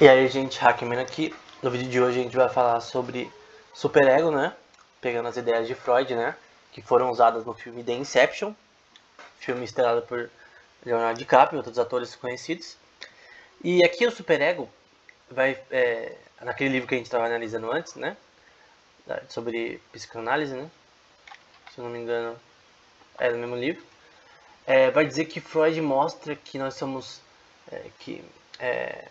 E aí, gente, Hackman aqui. No vídeo de hoje a gente vai falar sobre superego, né? Pegando as ideias de Freud, né? Que foram usadas no filme The Inception, filme estrelado por Leonardo DiCaprio e outros atores conhecidos. E aqui o superego vai é, naquele livro que a gente estava analisando antes, né? Sobre psicanálise, né? Se eu não me engano, é no mesmo livro. É, vai dizer que Freud mostra que nós somos é, que é,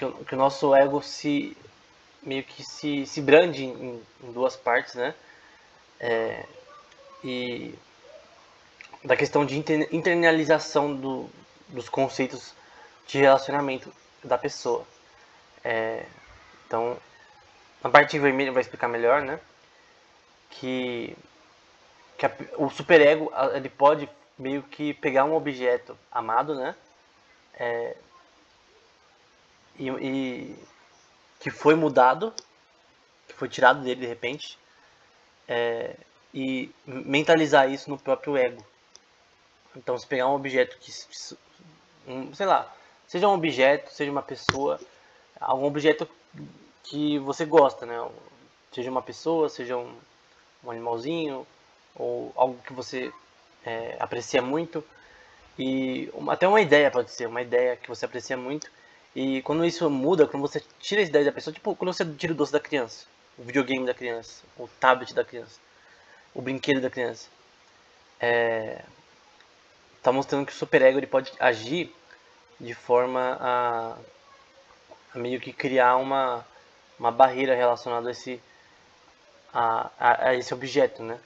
que que o nosso ego se meio que se, se brande em, em duas partes, né? É, e da questão de internalização do, dos conceitos de relacionamento da pessoa. É, então, na parte vermelha vai explicar melhor, né? Que, que a, o superego ele pode meio que pegar um objeto amado, né? É, e, e, que foi mudado, que foi tirado dele de repente, é, e mentalizar isso no próprio ego. Então, se pegar um objeto que, um, sei lá, seja um objeto, seja uma pessoa, algum objeto que você gosta, né? Seja uma pessoa, seja um, um animalzinho, ou algo que você é, aprecia muito, e uma, até uma ideia pode ser, uma ideia que você aprecia muito, e quando isso muda, quando você tira essa ideia da pessoa, tipo quando você tira o doce da criança, o videogame da criança, o tablet da criança, o brinquedo da criança, é, tá mostrando que o superego ele pode agir de forma a, a, meio que criar uma, uma barreira relacionada a esse, a, a, a, esse objeto, né?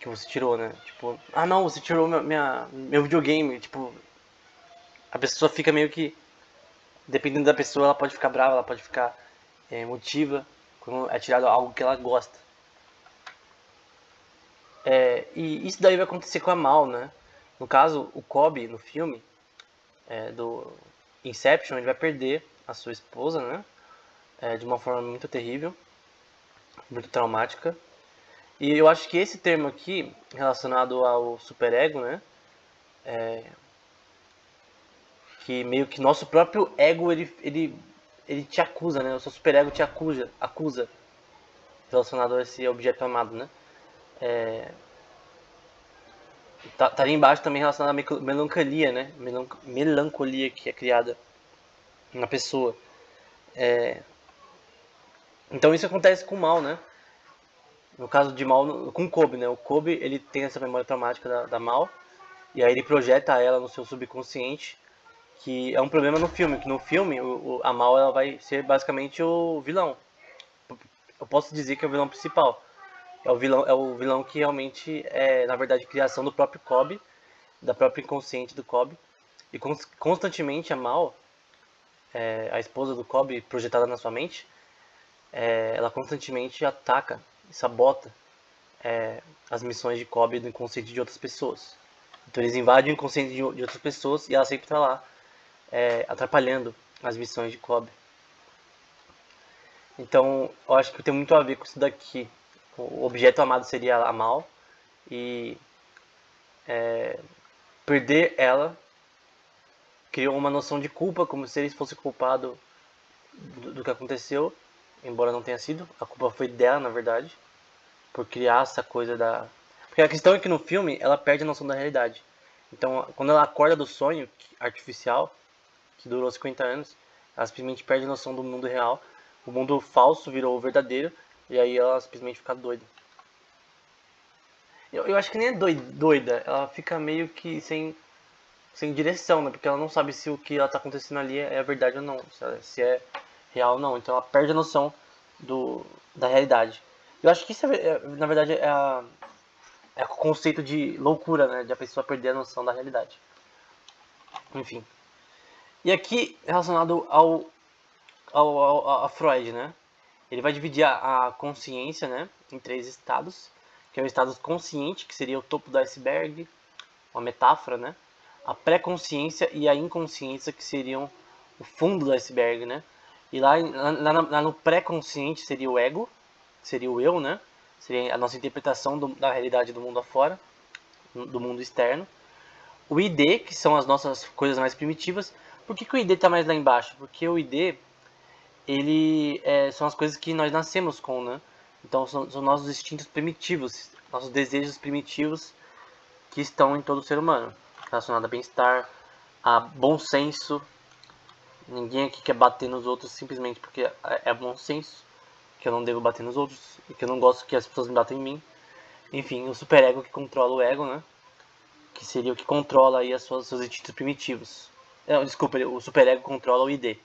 Que você tirou, né? Tipo, ah não, você tirou minha, minha, meu videogame, tipo, a pessoa fica meio que dependendo da pessoa, ela pode ficar brava, ela pode ficar é, emotiva quando é tirado algo que ela gosta. É, e isso daí vai acontecer com a Mal, né? No caso, o Kobe, no filme é, do Inception, ele vai perder a sua esposa, né? É, de uma forma muito terrível, muito traumática. E eu acho que esse termo aqui, relacionado ao superego, né? Que meio que nosso próprio ego ele, ele, ele te acusa, né? O seu superego te acusa, acusa relacionado a esse objeto amado, né? É, tá, tá ali embaixo também relacionado à melancolia, né? Melancolia que é criada na pessoa. É, então isso acontece com o mal, né? No caso de mal, com o Kobe, né? O Kobe ele tem essa memória traumática da, da mal e aí ele projeta ela no seu subconsciente que é um problema no filme, que no filme o, o, a Mal ela vai ser basicamente o vilão. Eu posso dizer que é o vilão principal. É o vilão, é o vilão que realmente é, na verdade, criação do próprio Kobe, da própria inconsciente do Kobe. E constantemente a Mal, é, a esposa do Kobe projetada na sua mente, é, ela constantemente ataca e sabota é, as missões de Kobe do inconsciente de outras pessoas. Então eles invadem o inconsciente de, de outras pessoas e ela sempre está lá é, atrapalhando as missões de Kobe. Então, eu acho que tem muito a ver com isso daqui. O objeto amado seria a Mal e é, perder ela criou uma noção de culpa, como se ele fosse culpado do, do, que aconteceu, embora não tenha sido. A culpa foi dela, na verdade, por criar essa coisa da. Porque a questão é que no filme ela perde a noção da realidade. Então, quando ela acorda do sonho artificial, que durou 50 anos, ela simplesmente perde a noção do mundo real. O mundo falso virou o verdadeiro, e aí ela simplesmente fica doida. Eu, eu acho que nem é doida, ela fica meio que sem, sem direção, né? Porque ela não sabe se o que ela tá acontecendo ali é, é verdade ou não, se é real ou não. Então ela perde a noção do, da realidade. Eu acho que isso, é, é, na verdade, é, a, é o conceito de loucura, né? De a pessoa perder a noção da realidade. Enfim. E aqui, relacionado ao, ao, ao a Freud, né? Ele vai dividir a, a, consciência, né, em três estados, que é o estado consciente, que seria o topo do iceberg, uma metáfora, né? A pré-consciência e a inconsciência, que seriam o fundo do iceberg, né? E lá, lá, lá no pré-consciente seria o ego, seria o eu, né? Seria a nossa interpretação do, da realidade do mundo afora, do mundo externo. O ID, que são as nossas coisas mais primitivas, por que, que o ID está mais lá embaixo? Porque o ID ele é, são as coisas que nós nascemos com, né? Então são, são nossos instintos primitivos, nossos desejos primitivos que estão em todo ser humano, relacionado a bem-estar, a bom senso. Ninguém aqui quer bater nos outros simplesmente porque é, é bom senso, que eu não devo bater nos outros e que eu não gosto que as pessoas me batam em mim. Enfim, o superego que controla o ego, né? Que seria o que controla aí as suas, seus instintos primitivos. Não, desculpa, o superego controla o ID.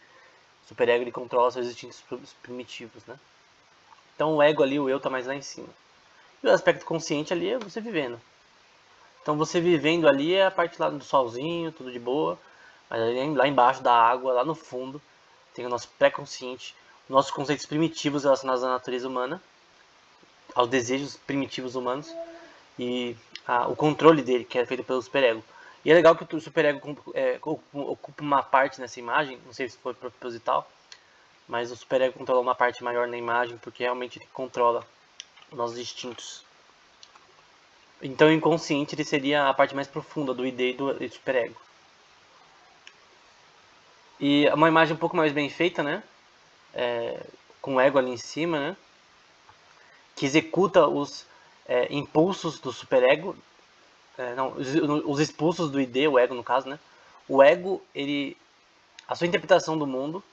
O superego ele controla seus instintos primitivos, né? Então o ego ali, o eu, tá mais lá em cima. E o aspecto consciente ali é você vivendo. Então você vivendo ali é a parte lá do solzinho, tudo de boa. Mas ali, lá embaixo da água, lá no fundo, tem o nosso pré-consciente, nossos conceitos primitivos relacionados à natureza humana, aos desejos primitivos humanos e a, o controle dele, que é feito pelo superego. E é legal que o superego é, ocupa uma parte nessa imagem, não sei se foi proposital, mas o superego controla uma parte maior na imagem porque realmente ele controla nossos instintos. Então o inconsciente ele seria a parte mais profunda do ID e do, do superego. E uma imagem um pouco mais bem feita, né? É, com o ego ali em cima, né? Que executa os é, impulsos do superego. É, não, os, os expulsos do ID, o ego no caso, né? O ego, ele... A sua interpretação do mundo,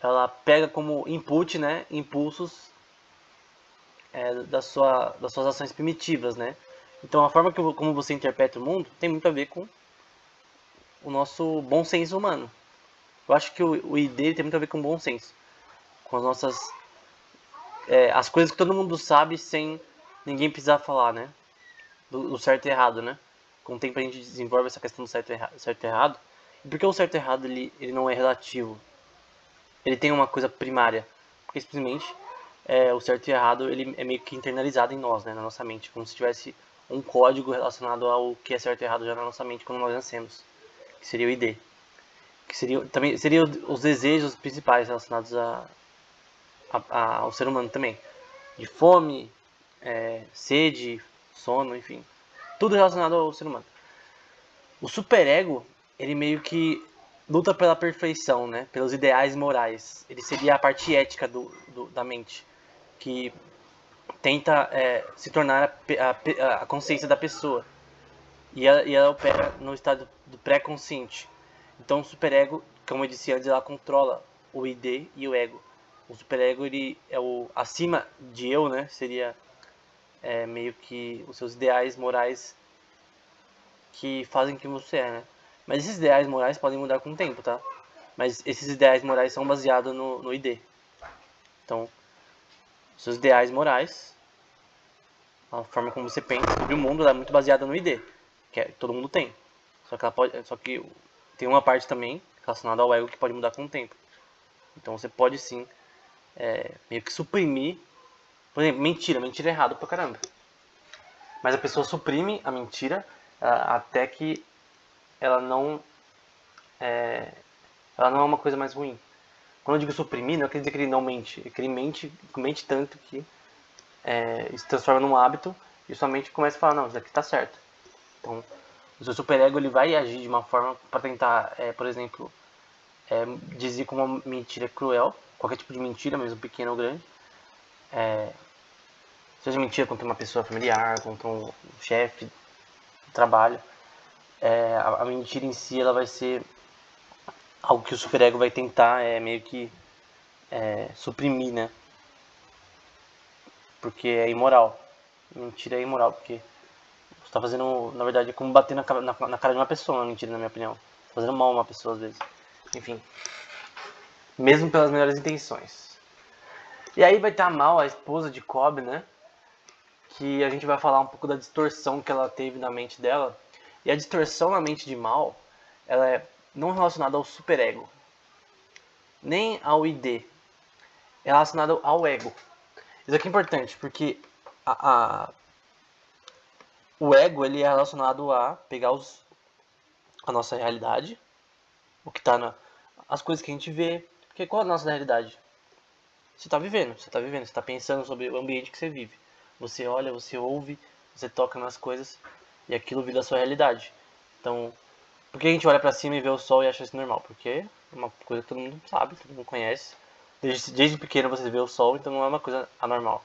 ela pega como input, né? Impulsos é, da sua, das suas ações primitivas, né? Então a forma que, como você interpreta o mundo tem muito a ver com o nosso bom senso humano. Eu acho que o, o ID tem muito a ver com o bom senso, com as nossas é, as coisas que todo mundo sabe sem ninguém precisar falar, né? Do, do, certo e errado, né? Com o tempo a gente desenvolve essa questão do certo e, erra, certo e errado. E porque o certo e errado ele, ele não é relativo? Ele tem uma coisa primária. Porque simplesmente é, o certo e errado ele é meio que internalizado em nós, né, na nossa mente, como se tivesse um código relacionado ao que é certo e errado já na nossa mente quando nós nascemos, que seria o ID, que seria também seria os desejos principais relacionados a, a, a ao ser humano também, de fome, é, sede, sono, enfim, tudo relacionado ao ser humano. O superego ele meio que luta pela perfeição, né? Pelos ideais morais. Ele seria a parte ética do, do da mente que tenta é, se tornar a, a, a, consciência da pessoa. E ela, e ela opera no estado do pré-consciente. Então o superego, como eu disse antes, ela controla o ID e o ego. O superego ele é o acima de eu, né? Seria é, meio que os seus ideais morais que fazem quem você é, né? Mas esses ideais morais podem mudar com o tempo, tá? Mas esses ideais morais são baseados no, no ID. Então, seus ideais morais, a forma como você pensa sobre o mundo é muito baseada no ID, que é, todo mundo tem. Só que, pode, só que tem uma parte também relacionada ao ego que pode mudar com o tempo. Então você pode sim é, meio que suprimir, por exemplo, mentira, mentira é errado pra caramba. Mas a pessoa suprime a mentira até que ela não é, ela não é uma coisa mais ruim. Quando eu digo suprimir, não quer dizer que ele não mente, é que ele mente, mente tanto que é, se transforma num hábito e sua mente começa a falar, não, isso aqui está certo. Então, o seu superego ele vai agir de uma forma para tentar, é, por exemplo, é, dizer como uma mentira é cruel, qualquer tipo de mentira, mesmo pequena ou grande, é, seja mentira contra uma pessoa familiar, contra um chefe de trabalho, é, a, a, mentira em si ela vai ser algo que o superego vai tentar é meio que é, suprimir, né? Porque é imoral. Mentira é imoral, porque você está fazendo, na verdade, é como bater na, na, na, cara de uma pessoa, uma mentira, na minha opinião. Tá fazendo mal a uma pessoa às vezes. Enfim. Mesmo pelas melhores intenções. E aí vai estar mal a esposa de Cobb, né? Que a gente vai falar um pouco da distorção que ela teve na mente dela. E a distorção na mente de mal, ela é não relacionado ao superego, nem ao ID, é relacionado ao ego. Isso aqui é importante, porque a, a, o ego ele é relacionado a pegar os, a nossa realidade, o que está na as coisas que a gente vê, porque qual é a nossa realidade? Você está vivendo, você está vivendo, você está pensando sobre o ambiente que você vive. Você olha, você ouve, você toca nas coisas e aquilo vira a sua realidade. Então, Por que a gente olha pra cima e vê o sol e acha isso normal? Porque é uma coisa que todo mundo sabe, todo mundo conhece. Desde, desde pequeno você vê o sol, então não é uma coisa anormal.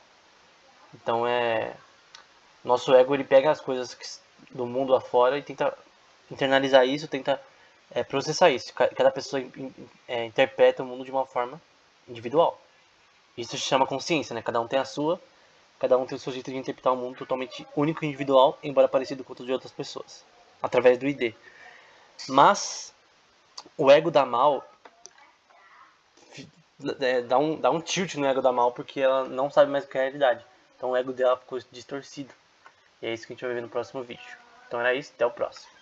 Então é. Nosso ego ele pega as coisas do mundo afora e tenta internalizar isso, tenta é, processar isso. Cada pessoa é, interpreta o mundo de uma forma individual. Isso se chama consciência, né? Cada um tem a sua, cada um tem o seu jeito de interpretar o mundo totalmente único e individual, embora parecido com o de outras pessoas, através do ID. Mas o ego da mal é, dá, um, dá um tilt no ego da mal porque ela não sabe mais o que é a realidade. Então o ego dela ficou distorcido. E é isso que a gente vai ver no próximo vídeo. Então era isso, até o próximo.